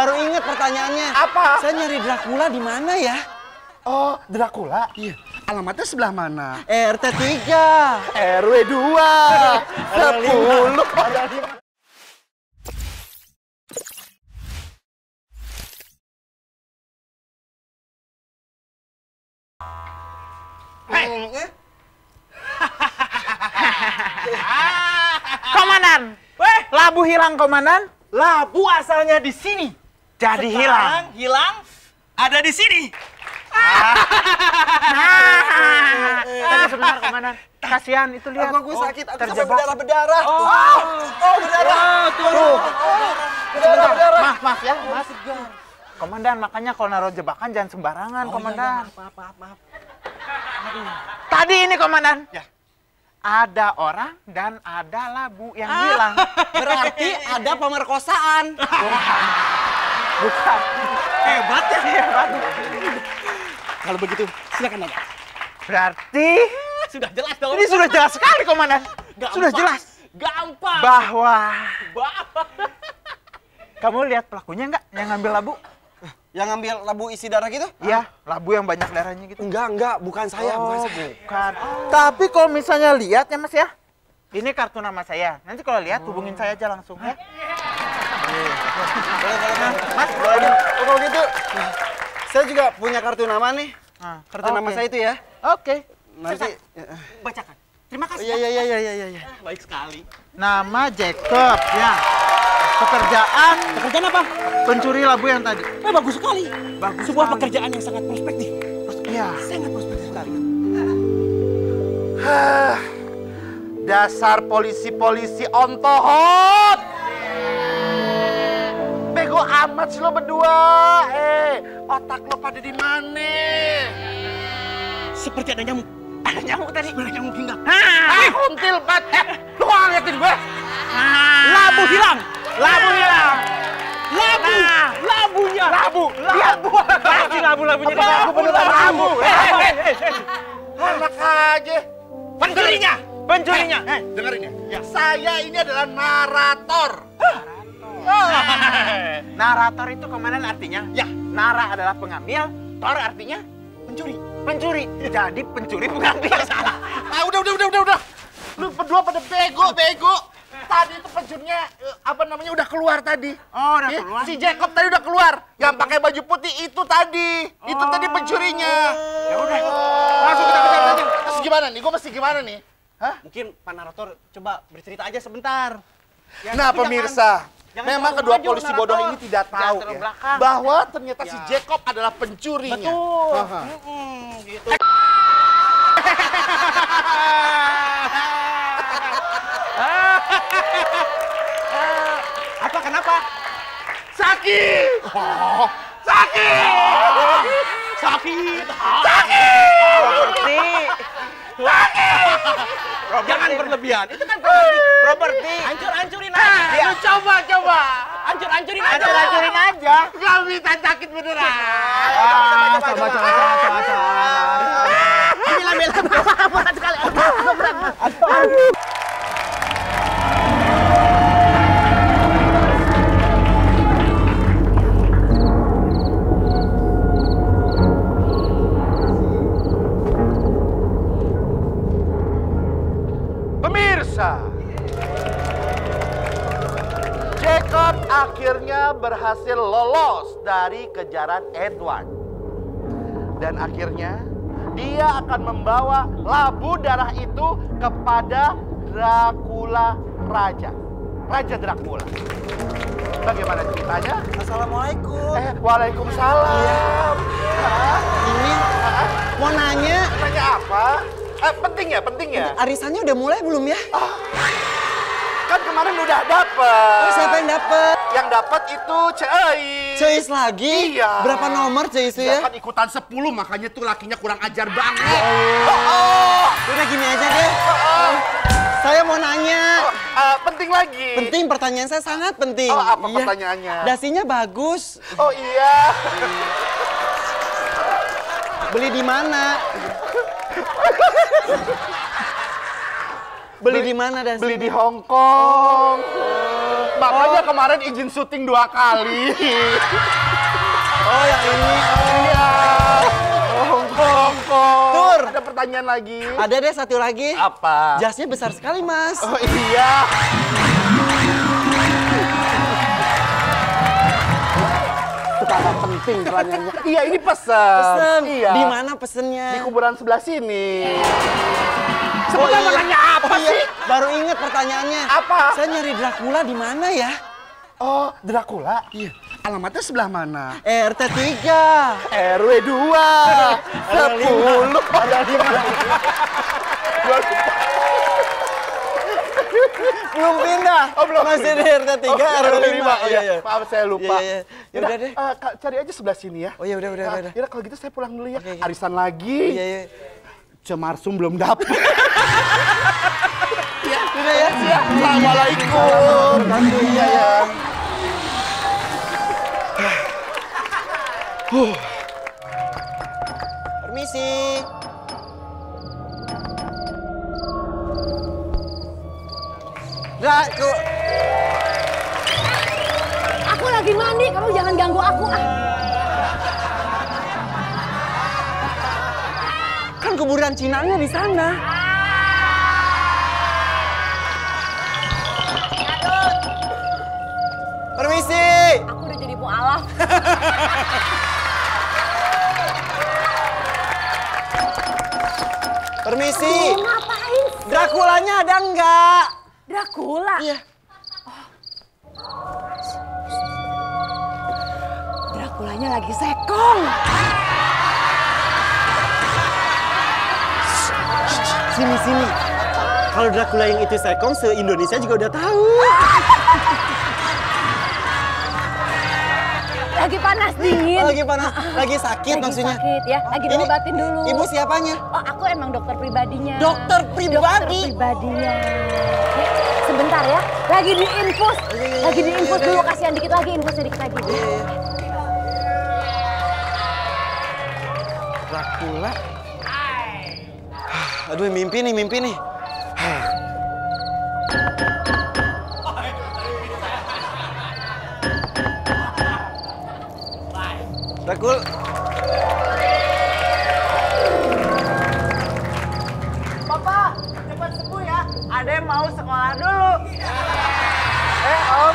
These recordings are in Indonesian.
baru inget pertanyaannya. Apa? Saya nyari Dracula di mana ya? Oh, Dracula? Iya. Alamatnya sebelah mana? RT 3. RW 2. 10. Hei. Komandan. Weh, Labu hilang, Komandan. labu asalnya di sini. Jadi Sekarang hilang ada di sini. Tadi sebentar, Komandan. Kasihan itu lihat. Aku, aku sakit, aku sampai terjebak. berdarah-berdarah. Oh, Oh, berdarah. Tuh. Berdarah-berdarah. Maaf, maaf ya, maaf. Komandan, makanya kalau naruh jebakan jangan sembarangan, Komandan. Maaf, maaf, maaf. Tadi ini, Komandan. Ya. Ada orang dan ada labu yang hilang. Berarti ada pemerkosaan. Bukan. Hebat ya. Hebat. Kalau begitu, silakan aja. Berarti Sudah jelas dong. ini sudah jelas sekali, Komandan. Gampang. Sudah jelas Gampang. bahwa Bah. kamu lihat pelakunya nggak yang ngambil labu? Yang ngambil labu isi darah gitu? Iya, labu yang banyak darahnya gitu. Enggak, enggak, bukan saya, bukan oh, saya. bukan. Tapi kalau misalnya lihat ya Mas ya, ini kartu nama saya. Nanti kalau lihat hubungin saya aja langsung ya. Mas, boleh. Oh, kalau gitu, saya juga punya kartu nama nih. Nah, Kartu nama oke. saya itu ya. Oke. Nanti. Bacakan. Terima kasih. Iya, iya, iya, iya, iya, iya. Ah, Baik sekali. Nama Jacob ya. Pekerjaan Pekerjaan apa? pencuri labu yang tadi. Eh, bagus sekali. Bagus Sebuah sekali. pekerjaan yang sangat prospektif. Iya. Sangat prospektif sekali. Dasar polisi-polisi ontohot. Amat sih lo berdua. Eh, otak lo pada di mana? Seperti ada nyamuk. Ada nyamuk tadi. Sebenarnya nyamuk hinggap. Ah, kuntil bat. Eh, lo ngeliatin gue. Labu hilang. Labu hilang. Labu. Nah. Labunya. Labu. Labu. Pasti labu-labunya di Labu beneran labu. Eh, eh, eh, eh. Anak aja. Pencurinya. Pencurinya. Eh, dengerin ya. Saya ini adalah narator. Narator itu komandan artinya? Ya, nara adalah pengambil, tor artinya Pencuri. pencuri. Jadi pencuri pengambil. Salah. Ah, udah, udah, udah, udah, udah. Lu berdua pada bego, bego. Tadi itu pencurinya eh, apa namanya udah keluar tadi. Oh, udah Ya, keluar. Si Jacob tadi udah keluar. Yang pakai baju putih itu tadi. Itu tadi pencurinya. Ya udah. Langsung kita kejar aja. Terus gimana nih? Gue mesti gimana nih? Hah? Mungkin Pak Narator coba bercerita aja sebentar. Nah, pemirsa, jangan memang kedua maju, polisi bodoh ini tidak tahu ya, belakang. bahwa ternyata si Jacob adalah pencurinya. Betul. Aha. Mm-mm, gitu. Apa kenapa? Sakit! Sakit! Sakit. Properti. Jangan berlebihan. Itu kan Properti. hancur-hancurin aja. Ya, coba, coba. Hancur-hancurin aja. Hancur-hancurin aja. Gak bisa sakit beneran. Ah, coba, coba, coba, coba, coba. Ambil, ambil, ambil. Berat sekali. Pemirsa, dari kejaran Edward. Dan akhirnya dia akan membawa labu darah itu kepada Dracula Raja. Raja Dracula. Bagaimana ceritanya? Assalamualaikum. Eh, Waalaikumsalam. Hah? Ini mau nanya, Nanya apa? Eh, penting ya, penting ya. arisannya udah mulai belum ya? Kan kemarin udah dapet. Oh, siapa yang dapet? Yang dapat itu Cei. Ceis lagi? Iya. Berapa nomor Ceis Dia ya? kan ikutan 10 makanya tuh lakinya kurang ajar banget. Oh, Udah gini aja deh. Saya mau nanya. Eh, penting lagi. Penting pertanyaan saya sangat penting. Oh, apa Iya. pertanyaannya? Dasinya bagus. Oh iya. Beli di mana? Beli di mana dasi? Beli di Hong Kong. Makanya kemarin izin syuting dua kali. Oh, yang ini. Iya. Hongkong. Tur. Ada pertanyaan lagi. Ada deh satu lagi. Apa? Jasnya besar sekali, Mas. Oh iya. Sangat penting pertanyaannya. Iya, ini pesan. Pesen. Iya. Di mana pesennya? Di kuburan sebelah sini. Oh, Sebenarnya iya. mau nanya apa Oh, iya. sih? Baru inget pertanyaannya. Apa? Saya nyari Dracula di mana ya? Oh, Dracula? Iya. Alamatnya sebelah mana? RT 3. RW 2. 10. Ada 5. Belum pindah. Oh, belum Masih di. RT 3 RW 5. Oh, iya, Maaf, saya lupa. Iya, iya, iya. Ya udah deh. eh, Kak, cari aja sebelah sini ya. Oh, ya udah udah Nah, udah. yaudah, kalau gitu saya pulang dulu ya. Oke. Arisan lagi. Iya, iya. Cemarsum belum dapet. Udah ya. Assalamualaikum. Iya ya. Permisi. Dracu. Aku lagi mandi, kamu jangan ganggu aku ah. Kan kuburan Cinanya di sana. Permisi. Aku udah jadi mualaf. Permisi. Mau ngapain? Draculanya ada enggak? Dracula. Iya. Draculanya lagi sekong. Sini sini. Kalau Dracula yang itu sekong se Indonesia juga udah tahu. Lagi panas dingin. Oh, lagi panas, lagi sakit Lagi maksudnya. sakit ya, lagi Ini diobatin dulu. Ibu siapanya? Oh, aku emang dokter pribadinya. Dokter pribadi? Dokter pribadinya. Ya, sebentar ya, lagi di infus. iya, Lagi di infus iya, dulu, kasihan dikit lagi, infusnya dikit lagi. Iya, iya. Dracula. Aduh, mimpi nih, mimpi nih. Dracula. Papa, cepat sembuh ya. Ada yang mau sekolah dulu. Eh, Om.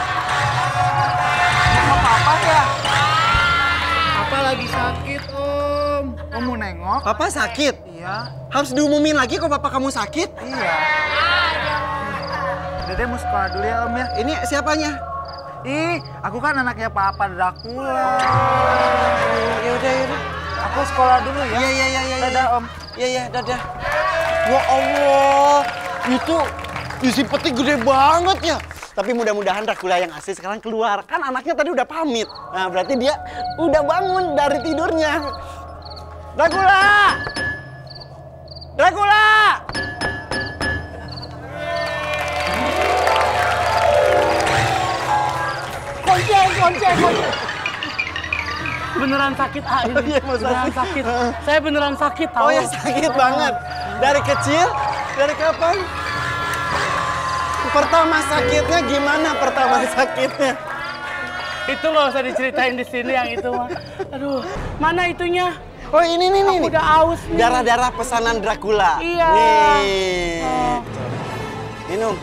Sama Papa ya? Papa lagi sakit, Om. Om mau nengok? Papa sakit? Iya. Harus diumumin lagi kok papa kamu sakit? Iya. Dede mau sekolah dulu ya, Om ya. Ini siapanya? Ih, aku kan anaknya Papa Dracula. Ya udah, ya udah. Aku sekolah dulu ya. Iya, iya, iya, iya. Dadah, Om. Iya, iya, dadah. Ya Allah, itu isi peti gede banget ya. Tapi mudah-mudahan Dracula yang asli sekarang keluar. Kan anaknya tadi udah pamit. Nah, berarti dia udah bangun dari tidurnya. Dracula! Dracula! Konceng. Beneran sakit ah ini. Iya, Mas, beneran sakit. sakit. Saya beneran sakit tahu. Oh ya sakit banget. Dari kecil? Dari kapan? Pertama sakitnya gimana pertama sakitnya? Itu loh saya diceritain di sini yang itu mah. Aduh, mana itunya? Oh ini nih nih. Udah aus nih. Darah-darah pesanan Dracula. Iya. Nih. Oh. Minum,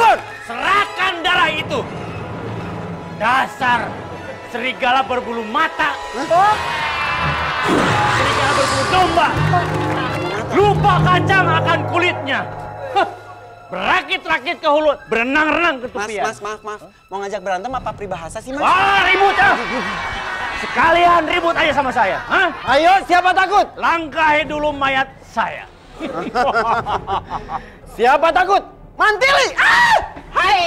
Edward, serahkan darah itu. Dasar serigala berbulu mata. Serigala berbulu domba. Lupa kacang akan kulitnya. Hah, Berakit-rakit ke hulu, berenang-renang ke Mas, tepian. mas, maaf, maaf. Mau ngajak berantem apa pribahasa sih, Mas? Wah, ribut ah! Sekalian ribut aja sama saya. Hah? Ayo, siapa takut? Langkahi dulu mayat saya. Siapa takut? Mantili! Ah! Hai!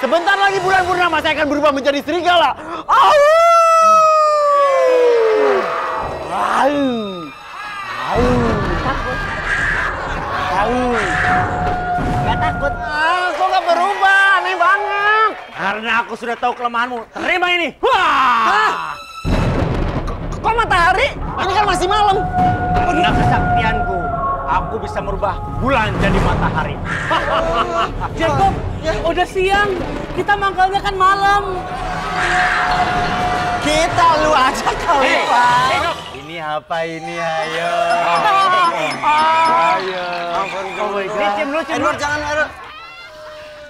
Sebentar lagi bulan purnama saya akan berubah menjadi serigala. Au! Gak takut. Ah, kok gak berubah? Aneh banget. Ah, Karena aku sudah tahu kelemahanmu. Terima ini. Wah! Kok matahari? Ini kan masih malam. Karena kesaktianku, aku bisa merubah bulan jadi matahari. Jacob, udah siang. Kita mangkalnya kan malam. Kita lu aja kali, Hei, Pak. Ini apa ini, ayo. Ayo. Oh my God. Licin, lu, licin, Edward, lu. jangan, Edward.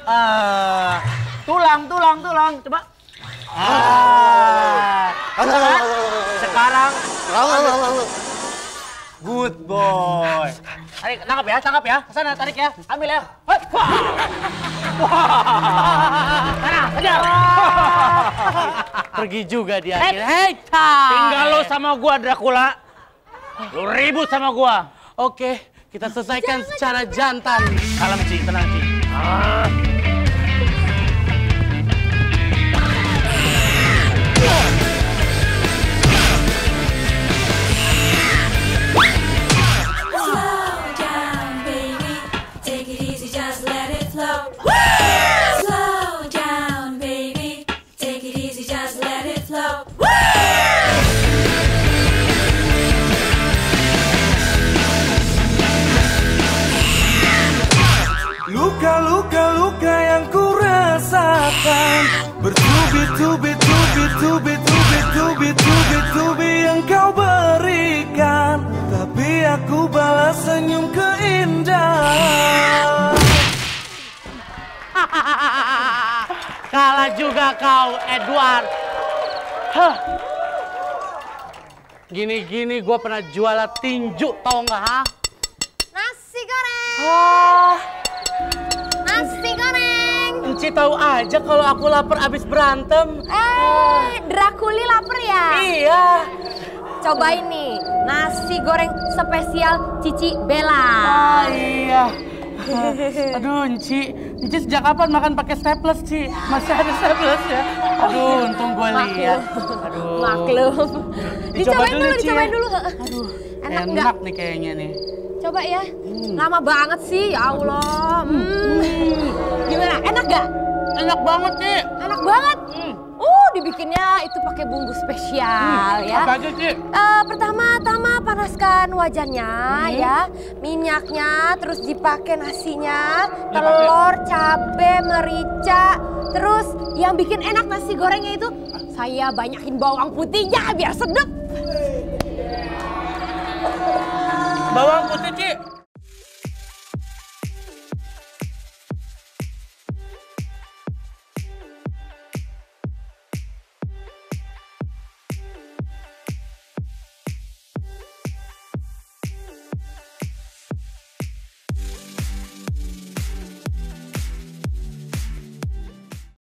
Ah. Tulang, tulang, tulang. Coba. Ah. Sekarang Lalu, lalu, lalu. Good boy. Tarik, tangkap ya, tangkap ya. Ke sana, tarik ya. Ambil ya. Wah. Wah. Sana, kejar. Pergi juga dia akhirnya. Hei, Cai. Tinggal lo sama gua, Dracula. Lo ribut sama gua. Oke, kita selesaikan secara jantan. Kalem, Ci. Tenang, Ci. Ah. Luka-luka-luka yang ku rasakan. Bertubi-tubi, tubi-tubi, tubi-tubi, tubi-tubi yang kau berikan. Tapi aku balas senyum keindahan Kalah juga kau, Edward. Hah. Gini-gini gue pernah jualan tinju, tau nggak? ha? Nasi goreng. Oh, Nasi goreng. Enci tahu aja kalau aku lapar abis berantem. Eh, Drakuli lapar ya? Iya. Cobain nih, nasi goreng spesial Cici Bella. Ah, iya. Aduh, Enci. Enci sejak kapan makan pakai staples, Ci? Masih ada staples ya? Aduh, untung gue lihat. Aduh. Maklum. Dicoba Dicobain dulu, dicobain dulu. Aduh, Enak enak, nggak? nih kayaknya nih. Coba ya. Lama banget sih, ya Allah. Hmm. Gimana? Enak gak? Enak banget, Ci. Enak banget. Uh, dibikinnya itu pakai bumbu spesial ya. Apa aja, Ci? Eh, pertama-tama panaskan wajannya ya, minyaknya, terus dipakai nasinya, telur, cabe, merica, terus yang bikin enak nasi gorengnya itu saya banyakin bawang putihnya biar sedap.